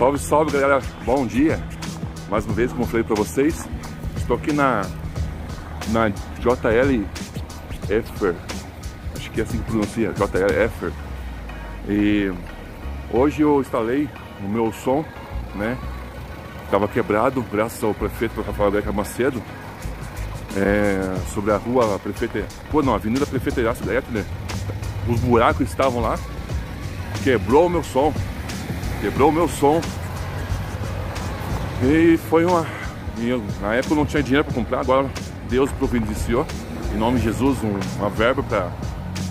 Salve, salve galera, bom dia! Mais uma vez, como eu falei para vocês, estou aqui na, na JL Effer, acho que é assim que pronuncia, JL Effer. E hoje eu instalei o meu som, né? Estava quebrado, graças ao prefeito Rafael Beca Macedo, é, sobre a rua Prefeita, pô não, Avenida Prefeita né? Os buracos estavam lá, quebrou o meu som, quebrou o meu som. E foi uma. Na época eu não tinha dinheiro para comprar, agora Deus providenciou, em nome de Jesus, um, uma verba para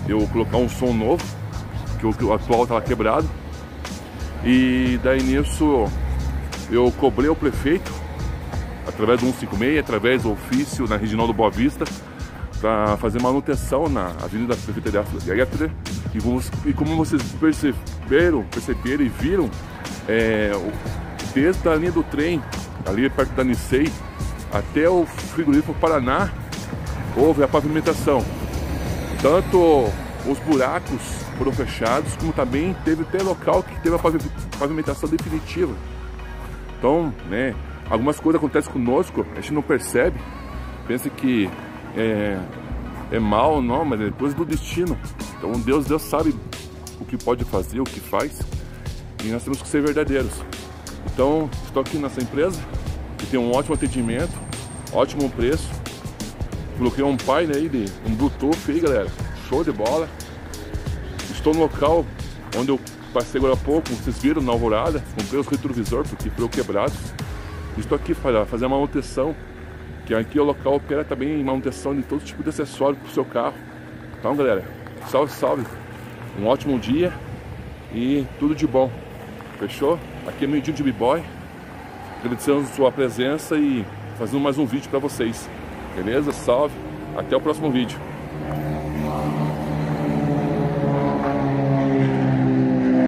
eu colocar um som novo, que o, atual estava quebrado. E daí nisso eu cobrei o prefeito, através do 156, através do ofício na Regional do Boa Vista, para fazer manutenção na Avenida Prefeita de Getler. E, e como vocês perceberam, perceberam e viram, é, desde a linha do trem, ali perto da Nicei, até o frigorífico Paraná, houve a pavimentação. Tanto os buracos foram fechados, como também teve até local que teve a pavimentação definitiva. Então, né, algumas coisas acontecem conosco, a gente não percebe, pensa que é, é mal, não, mas é depois do destino. Então Deus, Deus sabe o que pode fazer, o que faz, e nós temos que ser verdadeiros. Então, estou aqui nessa empresa, que tem um ótimo atendimento, ótimo preço. Coloquei um painel aí de um Bluetooth aí, galera. Show de bola. Estou no local onde eu passei agora há pouco, vocês viram na alvorada, comprei os retrovisores porque foram quebrados. Estou aqui para fazer a manutenção que aqui é o local opera também manutenção de todo tipo de acessório para o seu carro. Então, galera, salve, salve. Um ótimo dia e tudo de bom. Fechou? Aqui é meio dia de B-Boy. Agradecendo sua presença e fazendo mais um vídeo para vocês. Beleza? Salve. Até o próximo vídeo.